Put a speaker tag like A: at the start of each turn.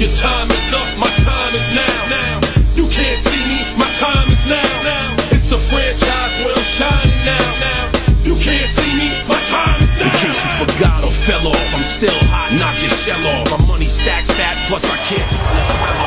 A: Your time is up, my time is now. now. You can't see me, my time is now. now. It's the franchise where I'm shining now. now. You can't see me, my time is now. In case you forgot or fell off, I'm still hot. Knock your shell off. My money stacked fat, plus I can't.